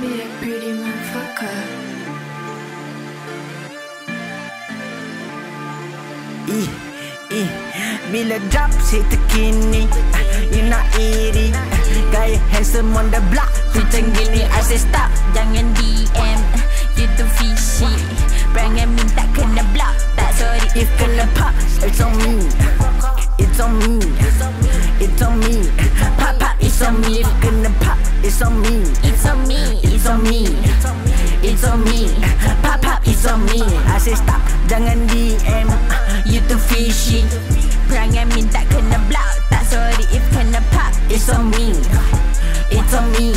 be a pretty motherfucker. Eh, eh. Bila drop si terkini. Ah, You nak iri. Ah, Gaya handsome on the block. Tu macam gini I say stop. Jangan DM You tu fishy. Perangai minta kena block. Tak sorry. If kena pop It's on me It's on me It's on me It's on me It's on me Pop pop It's on me I say stop Jangan DM You too fishy Perangai minta kena block Tak sorry if kena pop It's on me It's on me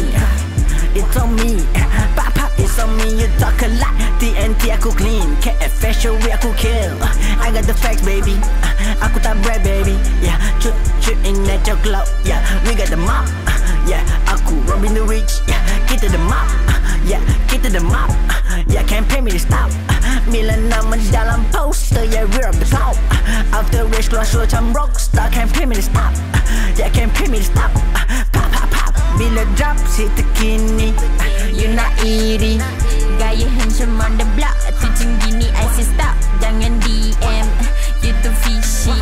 It's on me Pop pop It's on me You talk a lot TNT aku clean KL Fashion Week aku kill I got the facts baby Aku tak brag baby Yeah Shoot shoot in at your cloud Yeah We got the mop Yeah Aku Robin the Rich. Yeah Kita the mop Yeah Kita the mop Yeah can't pay me to stop Milan nama dalam poster. Yeah we're up the top. After race keluar show macam rockstar. Can't pay me to stop Yeah can't pay me to stop Pop pop pop. Bila drop si terkini. You nak iri. Gaya handsome on the block. Tu macam gini I say stop. Jangan DM You tu fishy.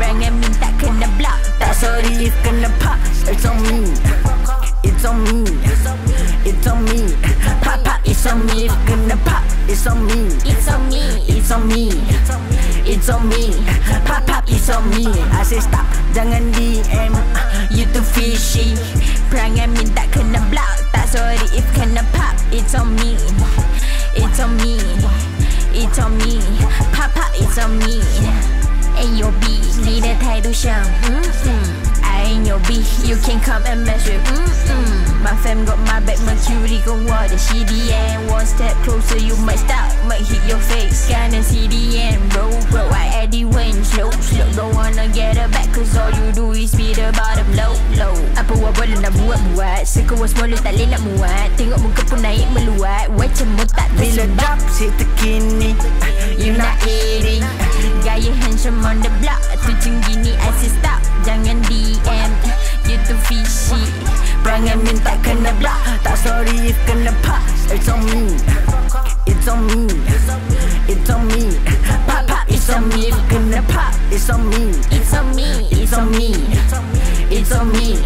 Perangai minta kena block. Tak sorry if kena pop It's on me It's on me It's on me Pop pop It's on me If kena pop It's on me It's on me It's on me It's on me Pop pop It's on me I say stop Jangan DM You too fishy Perangai minta kena block Tak sorry if kena pop It's on me It's on me It's on me Pop pop It's on me Ayo B 你的态度像嗯嗯 I ain't your B, You can't come and mess with mm -mm. My fam got my back Mercury go water She the end One step closer You might stop Might hit your face. Kinda see the end Bro, bro I add the wind Slow, slow Don't wanna get her back Cause all you do is Be the bottom Low, low Apa wah boleh nak buat-buat? Circle was small Tak boleh nak muat Tengok muka pun naik meluat. Macam mu tak Bila drop Sit terkini You not eating Got your handsome on the block. On me It's on me. Pop pop It's on me. If kena pop It's on me. It's on me It's on me It's on me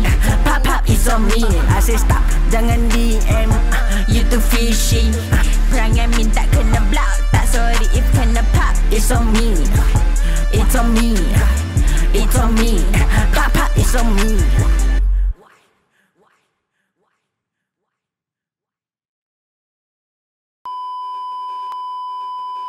Pop pop It's on me I say stop Jangan DM You too fishy Perangai minta kena block Tak sorry if kena pop It's on me It's on me It's on me Pop pop It's on me